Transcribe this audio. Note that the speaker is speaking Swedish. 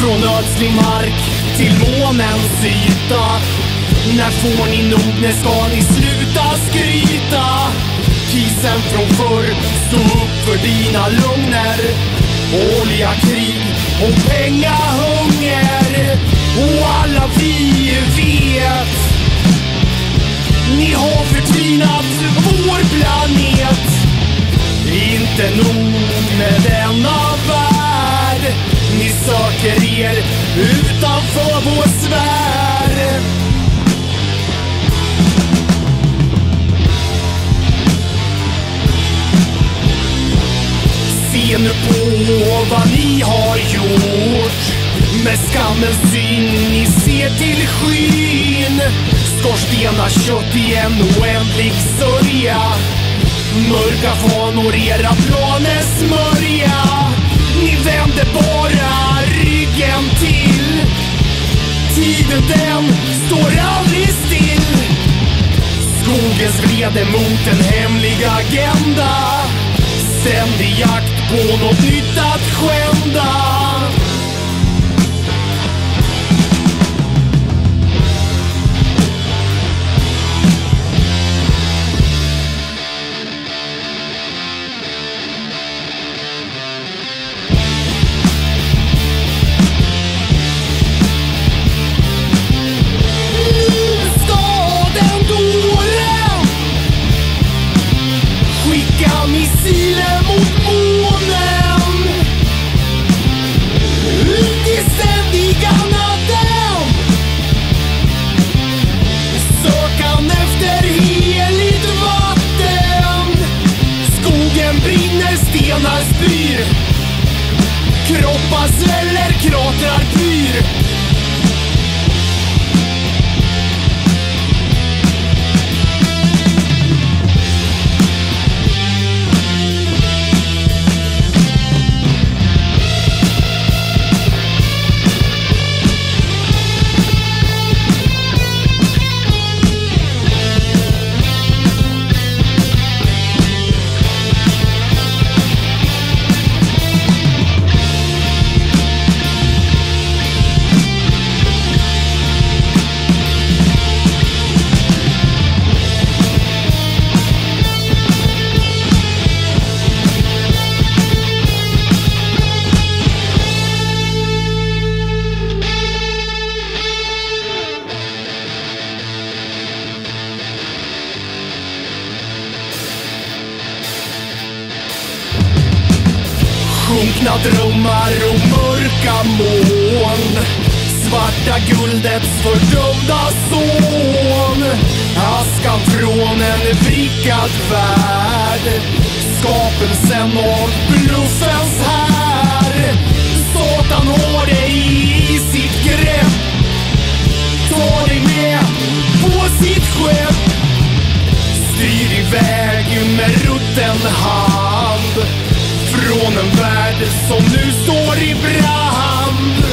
från ödslig mark till månens yta. När får ni nog, när ska ni sluta skryta? Kisen från förr, stå upp för dina lögner. Oljekrig och pengahunger. Och alla vi vet ni har förtvinat vår planet. Inte nog med denna värld. Vad ni har gjort. Med skammens syn ni ser till skyn. Skorstenar kött i en oändlig sörja. Mörka fanor era planer smörja. Ni vänder bara ryggen till. Tiden den står aldrig still. Skogens vrede mot en hemlig agenda. Ständig jakt på något nytt att skända. Staden Skicka missiler mot mål? Kroppar sväller, kratrar pyr. Sjunkna drömmar och mörka moln. Svarta guldets fördömda son. Askan från en vrickad värld. Skapelsen av bluffens här. Satan har dig i sitt grepp. Tar dig med på sitt skepp. Styr iväg med rutten hand. Från en värld som nu står i brand.